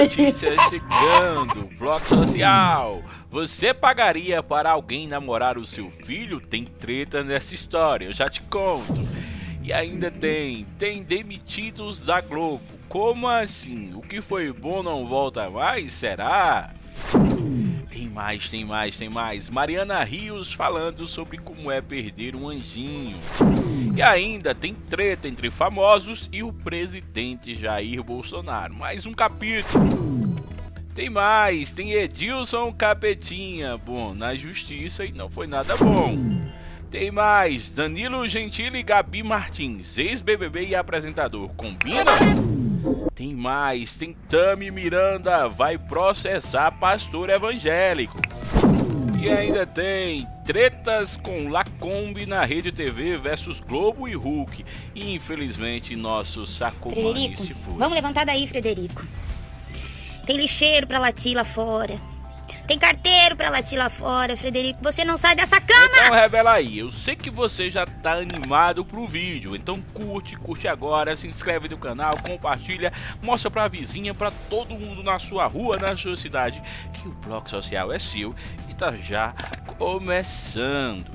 notícia chegando, bloco social. Você pagaria para alguém namorar o seu filho? Tem treta nessa história, eu já te conto. E ainda tem, tem demitidos da Globo. Como assim? O que foi bom não volta mais? Será? Tem mais, tem mais, tem mais. Mariana Rios falando sobre como é perder um anjinho. E ainda tem treta entre famosos e o presidente Jair Bolsonaro. Mais um capítulo. Tem mais, tem Edilson Capetinha. Bom, na justiça e não foi nada bom. Tem mais, Danilo Gentili e Gabi Martins, ex-BBB e apresentador. Combina? Tem mais, tem Tami Miranda, vai processar pastor evangélico. E ainda tem tretas com Lacombe na Rede TV versus Globo e Hulk. E infelizmente nosso Sacomani se foi. Vamos levantar daí, Frederico. Tem lixeiro pra latir lá fora. Tem carteiro pra latir lá fora, Frederico. Você não sai dessa cama! Então revela aí. Eu sei que você já tá animado pro vídeo. Então curte, curte agora, se inscreve no canal, compartilha, mostra pra vizinha, pra todo mundo na sua rua, na sua cidade, que o Bloco Social é seu e tá já começando.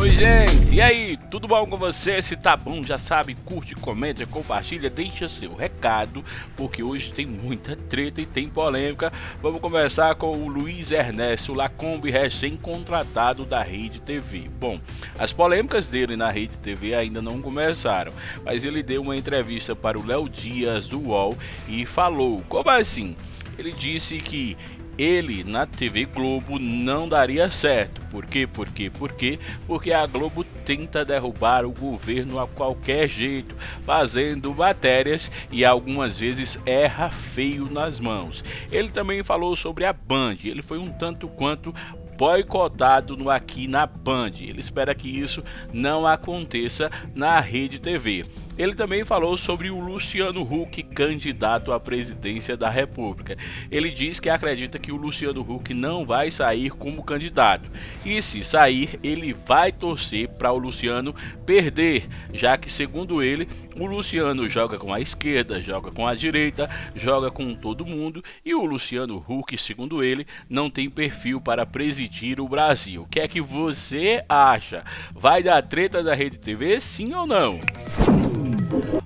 Oi gente, e aí, tudo bom com você? Se tá bom, já sabe, curte, comenta, compartilha, deixa seu recado, porque hoje tem muita treta e tem polêmica. Vamos começar com o Luiz Ernesto Lacombe, recém-contratado da Rede TV. Bom, as polêmicas dele na Rede TV ainda não começaram, mas ele deu uma entrevista para o Léo Dias do UOL e falou, como assim? Ele disse que ele na TV Globo não daria certo. Por quê? Por quê? Por quê? Porque a Globo tenta derrubar o governo a qualquer jeito, fazendo matérias e algumas vezes erra feio nas mãos. Ele também falou sobre a Band. Ele foi um tanto quanto boicotado no aqui na Band. Ele espera que isso não aconteça na Rede TV. Ele também falou sobre o Luciano Huck, candidato à presidência da República. Ele diz que acredita que o Luciano Huck não vai sair como candidato. E se sair, ele vai torcer para o Luciano perder, já que, segundo ele, o Luciano joga com a esquerda, joga com a direita, joga com todo mundo e o Luciano Huck, segundo ele, não tem perfil para presidir o Brasil. O que é que você acha? Vai dar treta da Rede TV, sim ou não?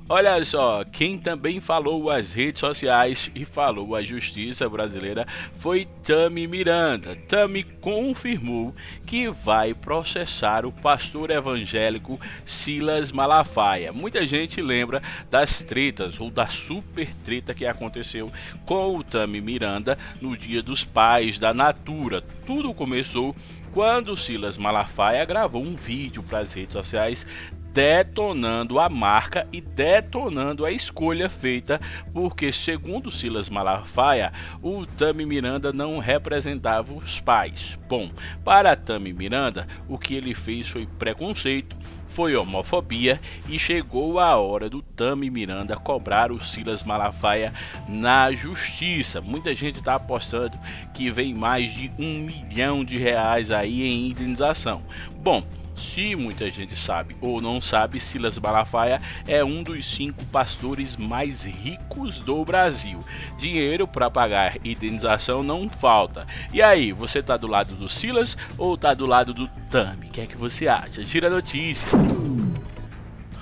Olha só, quem também falou as redes sociais e falou a justiça brasileira foi Tami Miranda. Tami confirmou que vai processar o pastor evangélico Silas Malafaia. Muita gente lembra das tretas ou da super treta que aconteceu com o Tami Miranda no Dia dos Pais da Natura. Tudo começou quando Silas Malafaia gravou um vídeo para as redes sociais detonando a marca e detonando a escolha feita, porque, segundo Silas Malafaia, o Tami Miranda não representava os pais. Bom, para Tami Miranda, o que ele fez foi preconceito, foi homofobia e chegou a hora do Tami Miranda cobrar o Silas Malafaia na justiça. Muita gente está apostando que vem mais de um milhão de reais aí em indenização. Bom, se muita gente sabe ou não sabe, Silas Malafaia é um dos cinco pastores mais ricos do Brasil. Dinheiro para pagar indenização não falta. E aí, você tá do lado do Silas ou tá do lado do Tami? O que é que você acha? Gira a notícia.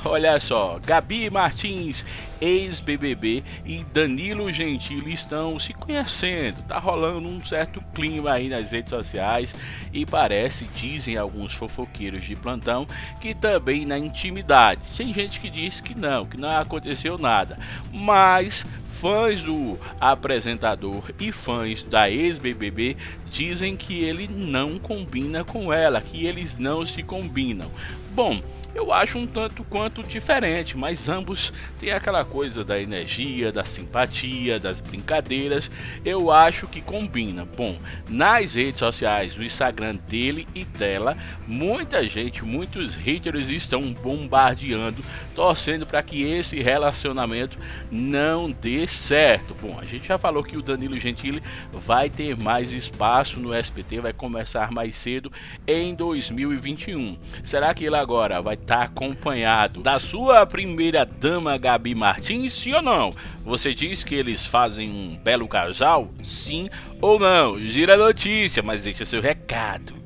Olha só, Gabi Martins, ex-BBB, e Danilo Gentili estão se conhecendo. Tá rolando um certo clima aí nas redes sociais e parece, dizem alguns fofoqueiros de plantão, que também na intimidade. Tem gente que diz que não, que não aconteceu nada. Mas fãs do apresentador e fãs da ex-BBB dizem que ele não combina com ela, que eles não se combinam. Bom, eu acho um tanto quanto diferente, mas ambos têm aquela coisa da energia, da simpatia, das brincadeiras. Eu acho que combina. Bom, nas redes sociais, no Instagram dele e dela, muita gente, muitos haters estão bombardeando, torcendo para que esse relacionamento não dê certo. Bom, a gente já falou que o Danilo Gentili vai ter mais espaço no SPT, vai começar mais cedo em 2021. Será que ele agora vai tá acompanhado da sua primeira dama Gabi Martins, sim ou não? Você diz que eles fazem um belo casal? Sim ou não? Gira a notícia, mas deixa seu recado.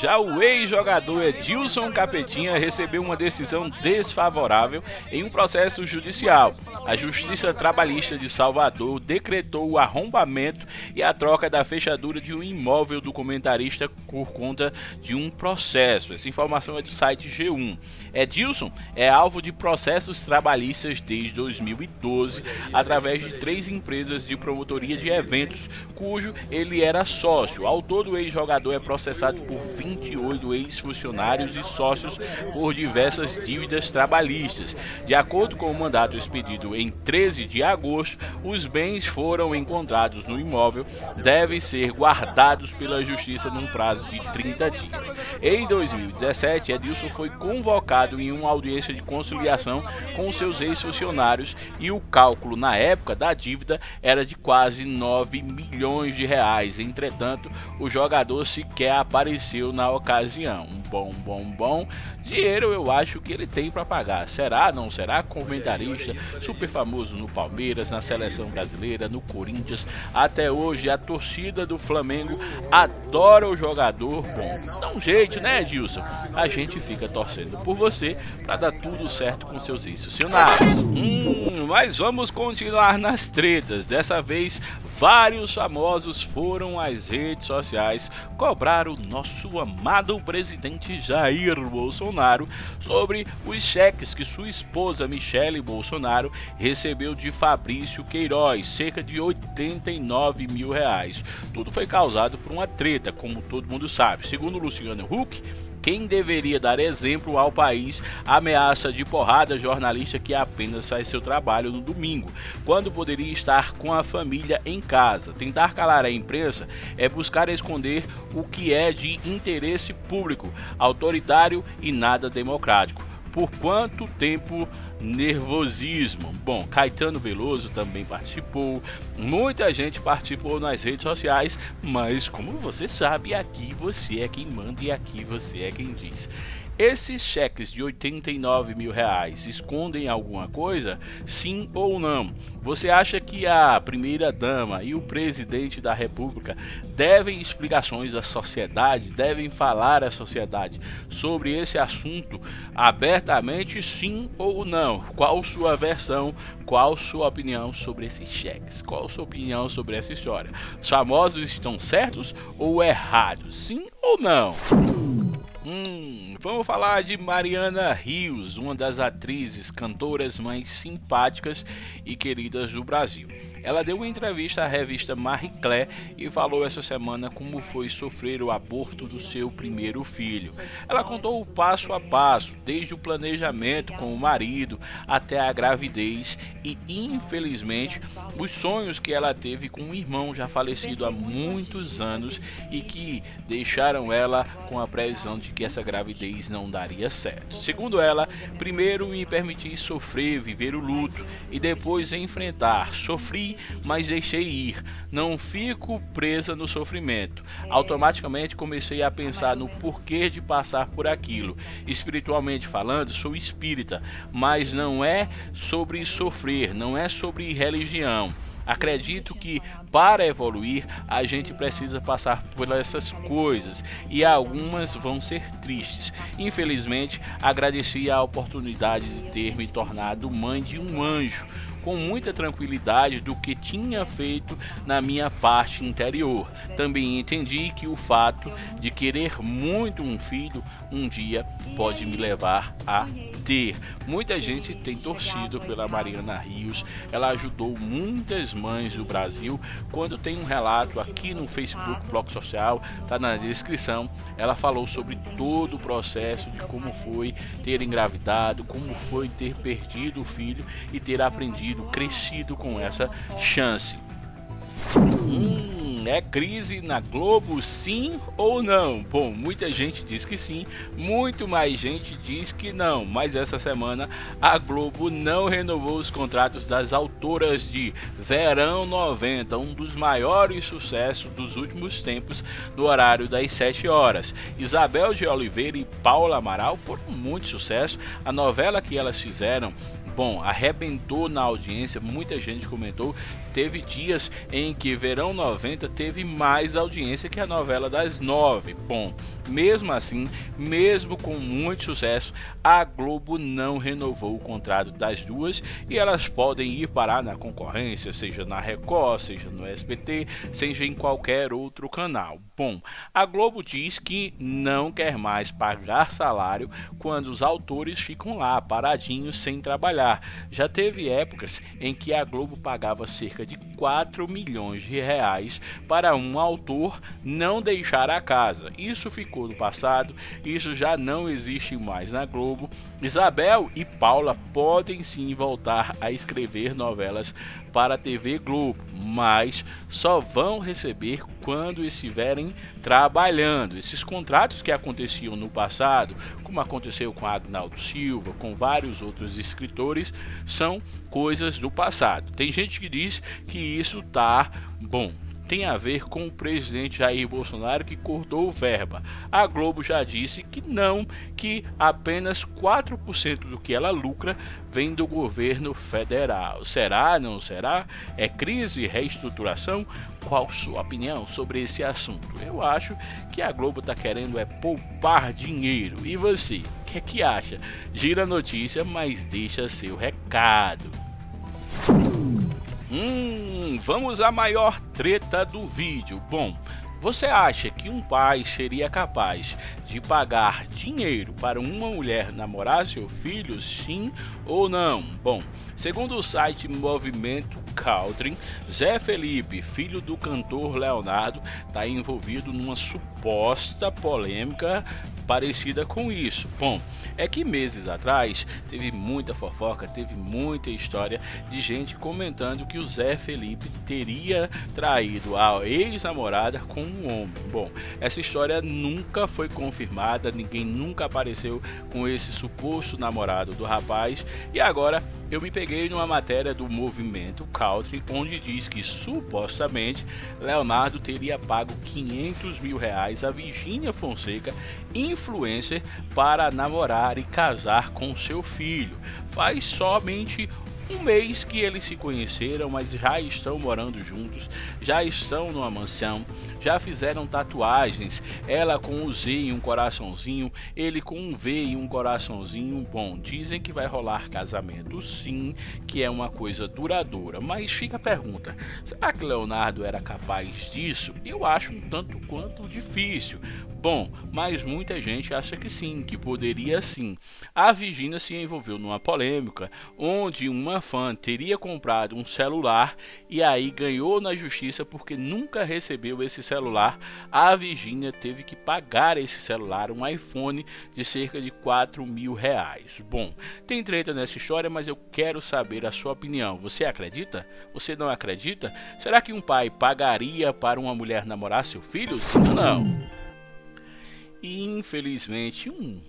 Já o ex-jogador Edilson Capetinha recebeu uma decisão desfavorável em um processo judicial. A Justiça Trabalhista de Salvador decretou o arrombamento e a troca da fechadura de um imóvel do comentarista por conta de um processo. Essa informação é do site G1. Edilson é alvo de processos trabalhistas desde 2012 através de três empresas de promotoria de eventos, cujo ele era sócio. Ao todo, o ex-jogador é processado por 20 28 ex-funcionários e sócios por diversas dívidas trabalhistas. De acordo com o mandato expedido em 13 de agosto, os bens foram encontrados no imóvel, devem ser guardados pela Justiça num prazo de 30 dias. Em 2017, Edilson foi convocado em uma audiência de conciliação com seus ex-funcionários e o cálculo na época da dívida era de quase 9 milhões de reais. Entretanto, o jogador sequer apareceu na ocasião. Um bom, bom, bom dinheiro eu acho que ele tem para pagar. Será? Não será? Comentarista super famoso no Palmeiras, na seleção brasileira, no Corinthians. Até hoje a torcida do Flamengo adora o jogador bom. Dá um jeito, né, Edilson? A gente fica torcendo por você para dar tudo certo com seus institucionários. Hum, mas vamos continuar nas tretas. Dessa vez vários famosos foram às redes sociais cobrar o nosso amado presidente Jair Bolsonaro sobre os cheques que sua esposa Michele Bolsonaro recebeu de Fabrício Queiroz, cerca de 89 mil reais. Tudo foi causado por uma treta, como todo mundo sabe. Segundo Luciano Huck, quem deveria dar exemplo ao país ameaça de porrada jornalista que apenas faz seu trabalho no domingo, quando poderia estar com a família em casa. Tentar calar a imprensa é buscar esconder o que é de interesse público, autoritário e nada democrático. Por quanto tempo nervosismo. Bom, Caetano Veloso também participou, muita gente participou nas redes sociais, mas como você sabe, aqui você é quem manda e aqui você é quem diz. Esses cheques de 89 mil reais escondem alguma coisa? Sim ou não? Você acha que a primeira-dama e o presidente da República devem explicações à sociedade, devem falar à sociedade sobre esse assunto abertamente, sim ou não? Qual sua versão, qual sua opinião sobre esses cheques? Qual sua opinião sobre essa história? Os famosos estão certos ou errados? Sim ou não? Hum, vamos falar de Mariana Rios, uma das atrizes, cantoras mais simpáticas e queridas do Brasil. Ela deu uma entrevista à revista Marie Claire e falou essa semana como foi sofrer o aborto do seu primeiro filho. Ela contou o passo a passo, desde o planejamento com o marido até a gravidez e, infelizmente, os sonhos que ela teve com um irmão já falecido há muitos anos e que deixaram ela com a previsão de que essa gravidez não daria certo. Segundo ela, primeiro me permiti sofrer, viver o luto e depois enfrentar. Mas deixei ir. Não fico presa no sofrimento. Automaticamente comecei a pensar no porquê de passar por aquilo. Espiritualmente falando, sou espírita, mas não é sobre sofrer, não é sobre religião. Acredito que para evoluir a gente precisa passar por essas coisas e algumas vão ser tristes. Infelizmente, agradeci a oportunidade de ter me tornado mãe de um anjo, com muita tranquilidade do que tinha feito na minha parte interior. Também entendi que o fato de querer muito um filho um dia pode me levar a ter. Muita gente tem torcido pela Mariana Rios, ela ajudou muitas mães do Brasil. Quando tem um relato aqui no Facebook, blog social, tá na descrição, ela falou sobre todo o processo de como foi ter engravidado, como foi ter perdido o filho e ter aprendido crescido com essa chance. Hum, Hum, é crise na Globo, sim ou não? Bom, muita gente diz que sim, muito mais gente diz que não, mas essa semana a Globo não renovou os contratos das autoras de Verão 90, um dos maiores sucessos dos últimos tempos no horário das 7 horas. Isabel de Oliveira e Paula Amaral foram muito sucesso. A novela que elas fizeram bom, arrebentou na audiência, muita gente comentou. Teve dias em que Verão 90 teve mais audiência que a novela das nove. Bom, mesmo assim, mesmo com muito sucesso, a Globo não renovou o contrato das duas e elas podem ir parar na concorrência, seja na Record, seja no SBT, seja em qualquer outro canal. Bom, a Globo diz que não quer mais pagar salário quando os autores ficam lá paradinhos sem trabalhar. Já teve épocas em que a Globo pagava cerca de 4 milhões de reais para um autor não deixar a casa. Isso ficou no passado, isso já não existe mais na Globo. Isabel e Paula podem sim voltar a escrever novelas para a TV Globo, mas só vão receber quando estiverem trabalhando. Esses contratos que aconteciam no passado, como aconteceu com Agnaldo Silva, com vários outros escritores, são coisas do passado. Tem gente que diz que isso tá bom, tem a ver com o presidente Jair Bolsonaro que cortou verba. A Globo já disse que não, que apenas 4% do que ela lucra vem do governo federal. Será? Não será? É crise, reestruturação? Qual sua opinião sobre esse assunto? Eu acho que a Globo está querendo é poupar dinheiro. E você? O que é que acha? Gira a notícia, mas deixa seu recado. Hum, vamos à maior treta do vídeo. Bom, você acha que um pai seria capaz de pagar dinheiro para uma mulher namorar seu filho, sim ou não? Bom, segundo o site Movimento Country, Zé Felipe, filho do cantor Leonardo, está envolvido numa suposta polêmica parecida com isso. Bom, é que meses atrás teve muita fofoca, teve muita história de gente comentando que o Zé Felipe teria traído a ex-namorada com um homem. Bom, essa história nunca foi confirmada, ninguém nunca apareceu com esse suposto namorado do rapaz e agora eu me peguei numa matéria do movimento Country, onde diz que supostamente Leonardo teria pago 500 mil reais a Virginia Fonseca, influencer, para namorar e casar com seu filho. Faz somente um mês que eles se conheceram, mas já estão morando juntos, já estão numa mansão, já fizeram tatuagens, ela com um Z e um coraçãozinho, ele com um V e um coraçãozinho. Bom, dizem que vai rolar casamento sim, que é uma coisa duradoura, mas fica a pergunta: será que Leonardo era capaz disso? Eu acho um tanto quanto difícil. Bom, mas muita gente acha que sim, que poderia sim. A Virginia se envolveu numa polêmica onde uma fã teria comprado um celular e aí ganhou na justiça porque nunca recebeu esse celular. A Virginia teve que pagar esse celular, um iPhone de cerca de 4 mil reais. Bom, tem treta nessa história, mas eu quero saber a sua opinião. Você acredita? Você não acredita? Será que um pai pagaria para uma mulher namorar seu filho? Sim ou não? E infelizmente um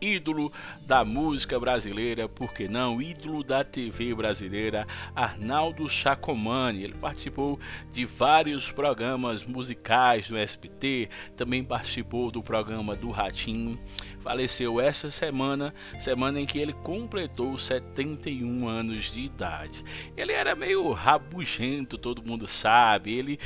ídolo da música brasileira, por que não? Ídolo da TV brasileira, Arnaldo Chacomani. Ele participou de vários programas musicais no SBT, também participou do programa do Ratinho. Faleceu essa semana, semana em que ele completou 71 anos de idade. Ele era meio rabugento, todo mundo sabe. Ele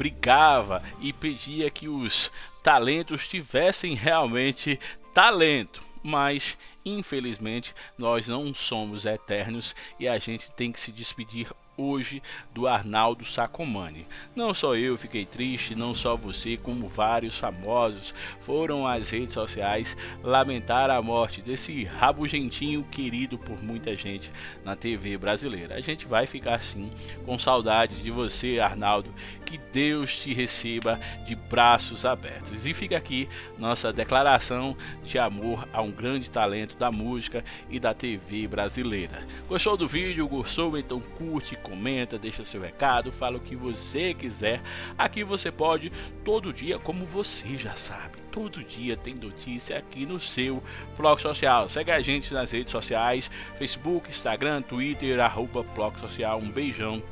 brigava e pedia que os talentos tivessem realmente talento. Mas infelizmente nós não somos eternos e a gente tem que se despedir hoje do Arnaldo Sacomani. Não só eu fiquei triste, não só você, como vários famosos foram às redes sociais lamentar a morte desse rabugentinho querido por muita gente na TV brasileira. A gente vai ficar sim com saudade de você, Arnaldo. Que Deus te receba de braços abertos. E fica aqui nossa declaração de amor a um grande talento da música e da TV brasileira. Gostou do vídeo? Gostou? Então curte, comenta, deixa seu recado, fala o que você quiser. Aqui você pode todo dia, como você já sabe. Todo dia tem notícia aqui no seu blog social. Segue a gente nas redes sociais: Facebook, Instagram, Twitter, arroba blog social. Um beijão.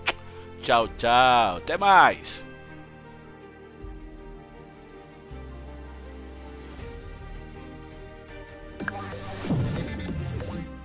Tchau, tchau. Até mais.